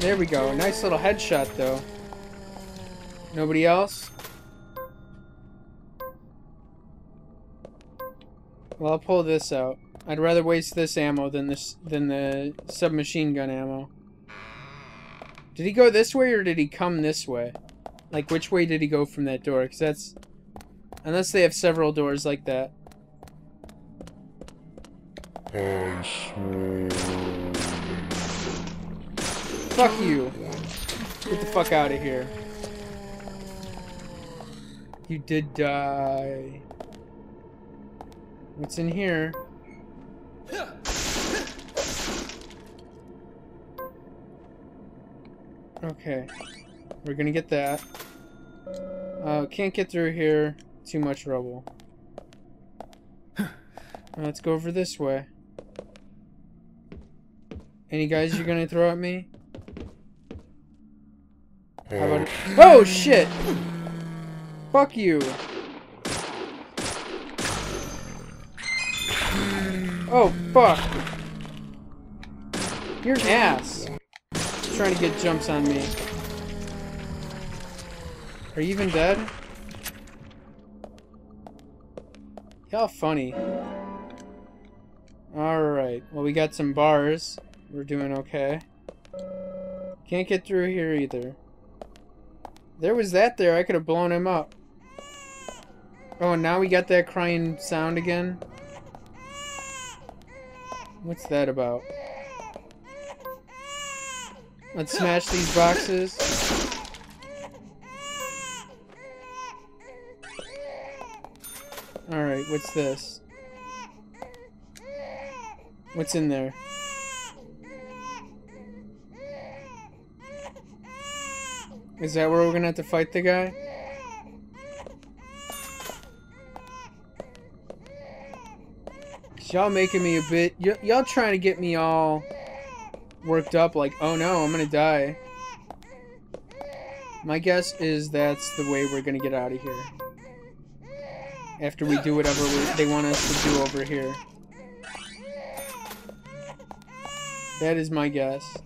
There we go. Nice little headshot, though. Nobody else? Well, I'll pull this out. I'd rather waste this ammo than this than the submachine gun ammo. Did he go this way or did he come this way? Like, which way did he go from that door? Because that's... Unless they have several doors like that. Fuck you. Get the fuck out of here. You did die. What's in here? Okay. We're gonna get that. Uh, can't get through here. Too much rubble. Let's go over this way. Any guys you're gonna throw at me? How about Oh shit! Fuck you! Oh fuck! You're an ass! Trying to get jumps on me. Are you even dead? Y'all funny. Alright, well we got some bars. We're doing okay. Can't get through here either. There was that there, I could have blown him up. Oh, and now we got that crying sound again? What's that about? Let's smash these boxes. Alright, what's this? What's in there? Is that where we're gonna have to fight the guy? Y'all making me a bit... Y'all trying to get me all worked up like, oh no, I'm gonna die. My guess is that's the way we're gonna get out of here. After we do whatever we, they want us to do over here. That is my guess.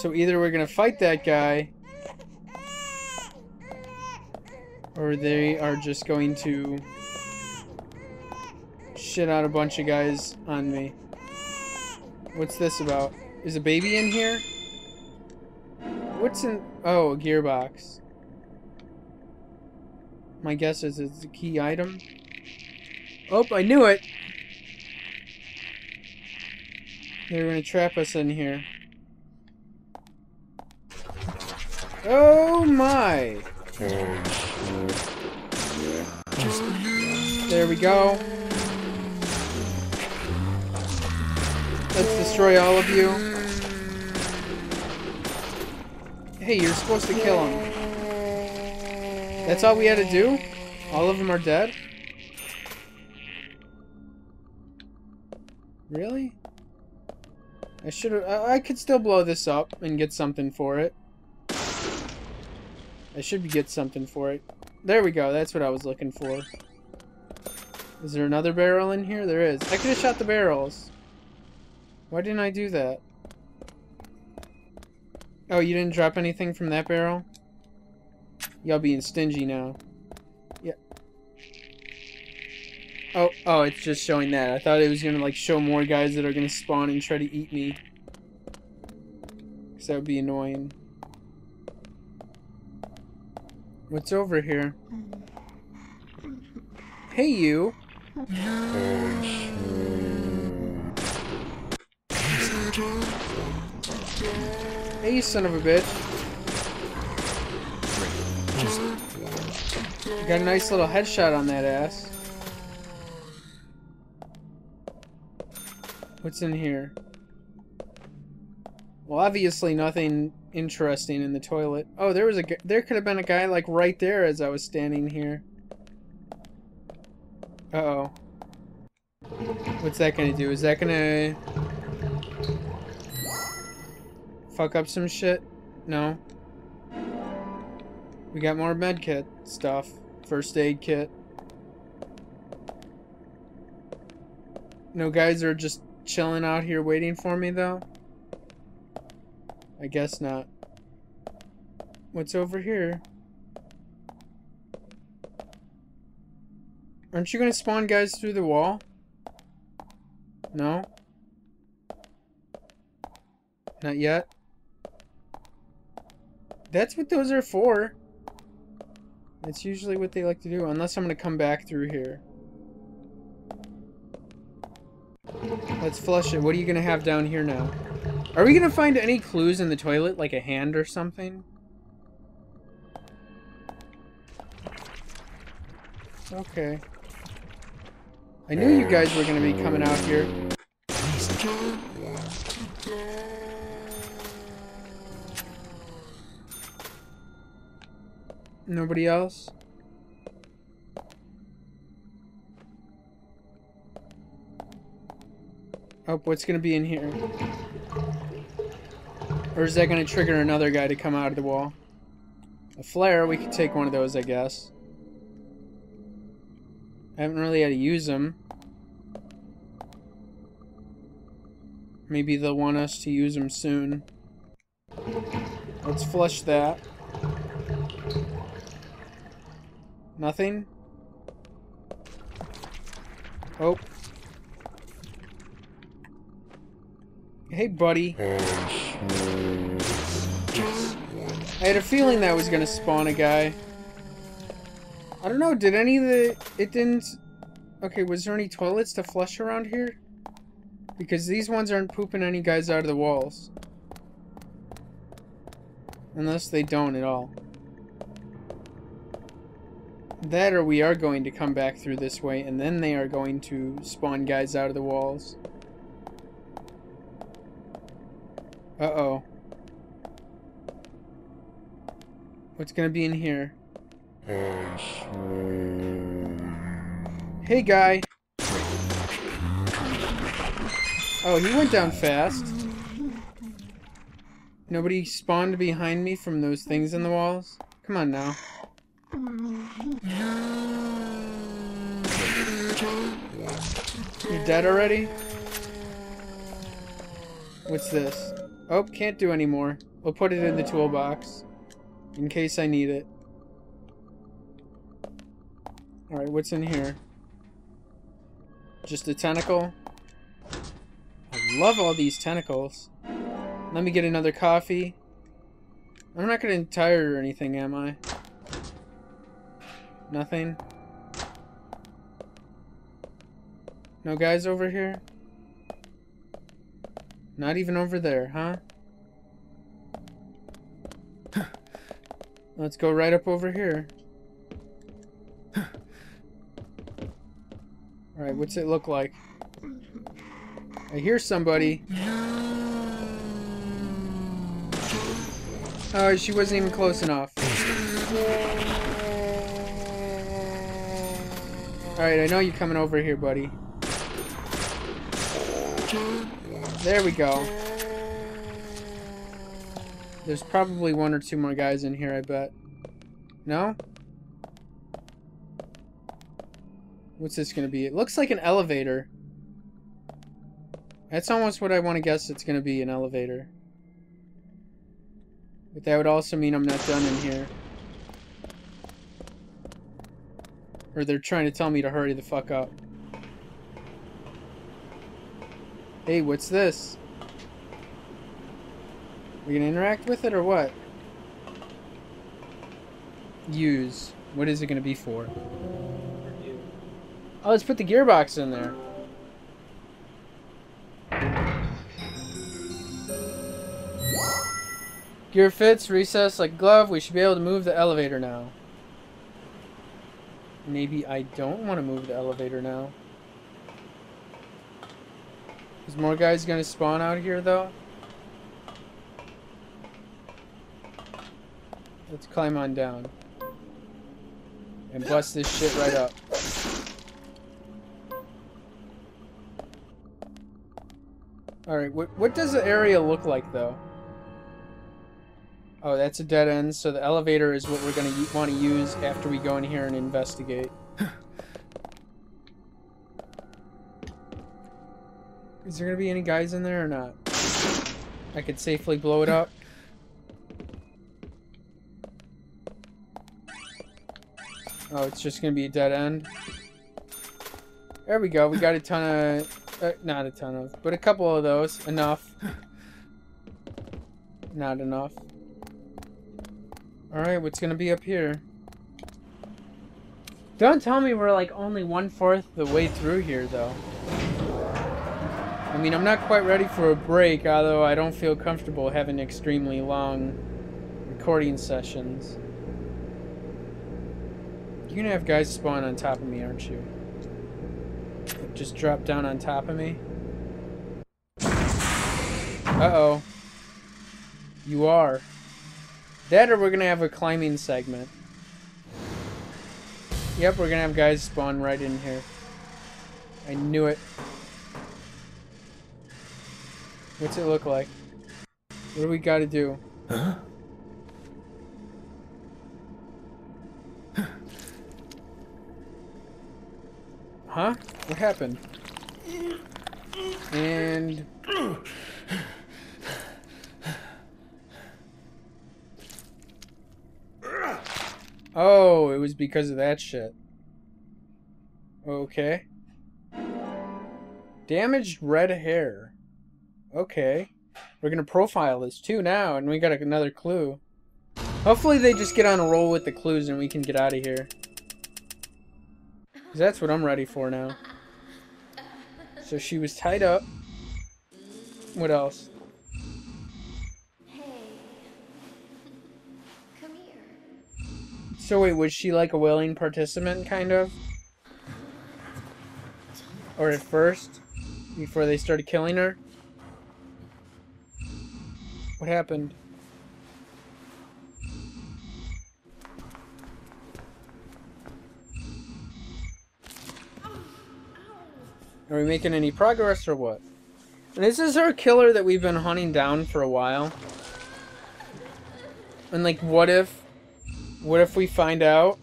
So either we're gonna fight that guy, or they are just going to shit out a bunch of guys on me. What's this about? Is a baby in here? What's in... Oh, a gearbox. My guess is it's a key item. Oh, I knew it! They were gonna trap us in here. Oh my! There we go. Let's destroy all of you. Hey, you're supposed to kill him. That's all we had to do? All of them are dead? Really? I should have... I, I could still blow this up and get something for it. I should get something for it. There we go. That's what I was looking for. Is there another barrel in here? There is. I could have shot the barrels. Why didn't I do that? Oh, you didn't drop anything from that barrel? Y'all being stingy now. Yeah. Oh, oh, it's just showing that. I thought it was gonna, like, show more guys that are gonna spawn and try to eat me. Because that would be annoying. What's over here? Hey, you. Hey, you son of a bitch. Got a nice little headshot on that ass. What's in here? Well, obviously nothing interesting in the toilet. Oh, there was a there could have been a guy like right there as I was standing here. Uh oh. What's that gonna do? Is that gonna fuck up some shit? No. We got more medkit stuff. First aid kit. No guys are just chilling out here waiting for me, though? I guess not. What's over here? Aren't you gonna spawn guys through the wall? No? Not yet? That's what those are for. That's usually what they like to do, unless I'm gonna come back through here. Let's flush it. What are you gonna have down here now? Are we gonna find any clues in the toilet, like a hand or something? Okay. I knew you guys were gonna be coming out here. Nobody else? Oh, what's gonna be in here? Or is that gonna trigger another guy to come out of the wall? A flare, we could take one of those, I guess. I haven't really had to use them. Maybe they'll want us to use them soon. Let's flush that. Nothing? Oh. Hey, buddy. I had a feeling that was gonna spawn a guy. I don't know, did any of the... It didn't... Okay, was there any toilets to flush around here? Because these ones aren't pooping any guys out of the walls. Unless they don't at all. That or we are going to come back through this way and then they are going to spawn guys out of the walls. Uh-oh. What's gonna be in here? Hey, guy. Oh, he went down fast. Nobody spawned behind me from those things in the walls? Come on now. You're dead already? What's this? Oh, can't do anymore. We'll put it in the toolbox. In case I need it. Alright, what's in here? Just a tentacle? I love all these tentacles. Let me get another coffee. I'm not gonna tire or anything, am I? Nothing? No guys over here? Not even over there, huh? Let's go right up over here. Alright, what's it look like? I hear somebody. Oh, she wasn't even close enough. Alright, I know you're coming over here, buddy. There we go. There's probably one or two more guys in here, I bet. No? What's this gonna be? It looks like an elevator. That's almost what I want to guess it's gonna be, an elevator. But that would also mean I'm not done in here. Or they're trying to tell me to hurry the fuck up. Hey, what's this? We gonna interact with it or what? Use. What is it gonna be for? Oh, let's put the gearbox in there. Gear fits, recess like glove. We should be able to move the elevator now. Maybe I don't want to move the elevator now. Is more guys gonna spawn out here though? Let's climb on down. And bust this shit right up. Alright, what, what does the area look like, though? Oh, that's a dead end, so the elevator is what we're going to want to use after we go in here and investigate. Is there gonna be any guys in there or not? I could safely blow it up. Oh, it's just gonna be a dead end. There we go. We got a ton of, uh, not a ton of, but a couple of those. Enough. Not enough. All right, what's gonna be up here? Don't tell me we're like only one fourth the way through here, though. I mean, I'm not quite ready for a break, although I don't feel comfortable having extremely long recording sessions. You're gonna have guys spawn on top of me, aren't you? Just drop down on top of me? Uh-oh. You are. That or we're gonna have a climbing segment. Yep, we're gonna have guys spawn right in here. I knew it. What's it look like? What do we gotta do? Huh? Huh? What happened? And... Oh, it was because of that shit. Okay. Damaged red hair. Okay. We're gonna profile this too now, and we got another clue. Hopefully they just get on a roll with the clues and we can get out of here. Cause that's what I'm ready for now. So she was tied up. What else? So wait, was she like a willing participant, kind of? Or at first? Before they started killing her? What happened? Are we making any progress or what? And this is our killer that we've been hunting down for a while. And like, what if what if we find out?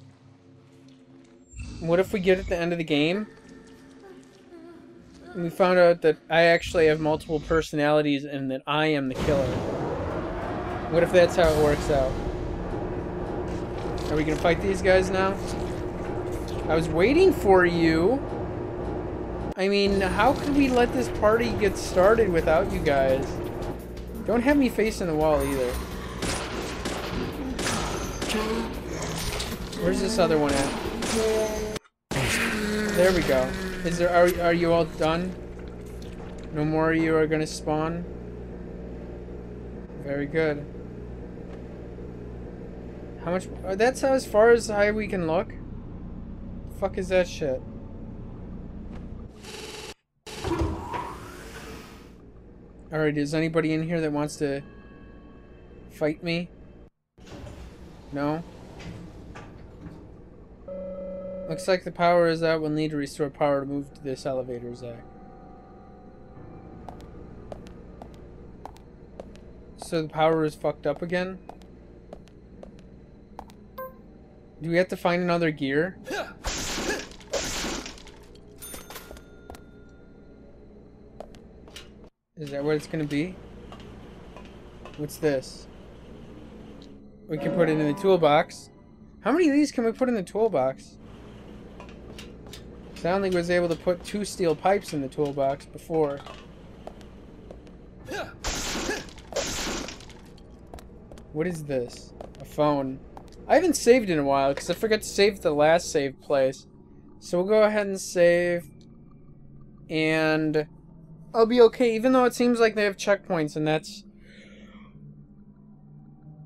What if we get at the end of the game? And we found out that I actually have multiple personalities and that I am the killer. What if that's how it works out? Are we gonna fight these guys now? I was waiting for you. I mean, how could we let this party get started without you guys? Don't have me facing the wall either. Where's this other one at? There we go. Is there? Are are you all done? No more you are gonna spawn. Very good. How much? Uh, that's as far as high we can look. fuck is that shit? Alright, is anybody in here that wants to fight me? No? Looks like the power is out. We'll need to restore power to move to this elevator, Zach. So the power is fucked up again? Do we have to find another gear? Is that what it's gonna be? What's this? We can put it in the toolbox. How many of these can we put in the toolbox? Soundly was able to put two steel pipes in the toolbox before. What is this? A phone. I haven't saved in a while because I forgot to save the last save place. So we'll go ahead and save. And I'll be okay, even though it seems like they have checkpoints and that's...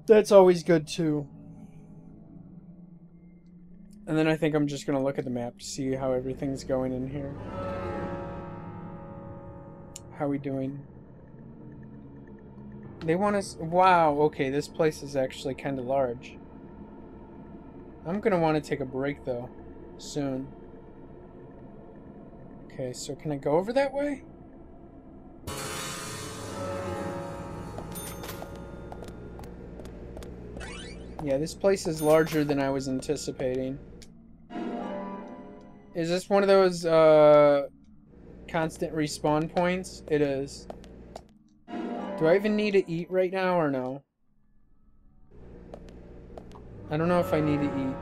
That's always good too. And then I think I'm just going to look at the map to see how everything's going in here. How we doing? They want us... Wow, okay, this place is actually kind of large. I'm going to want to take a break, though, soon. Okay, so can I go over that way? Yeah, this place is larger than I was anticipating. Is this one of those, uh, constant respawn points? It is. Do I even need to eat right now or no? I don't know if I need to eat.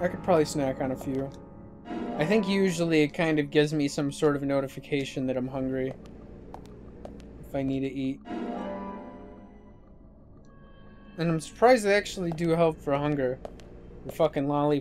I could probably snack on a few. I think usually it kind of gives me some sort of notification that I'm hungry. If I need to eat. And I'm surprised they actually do help for hunger. The fucking lolly.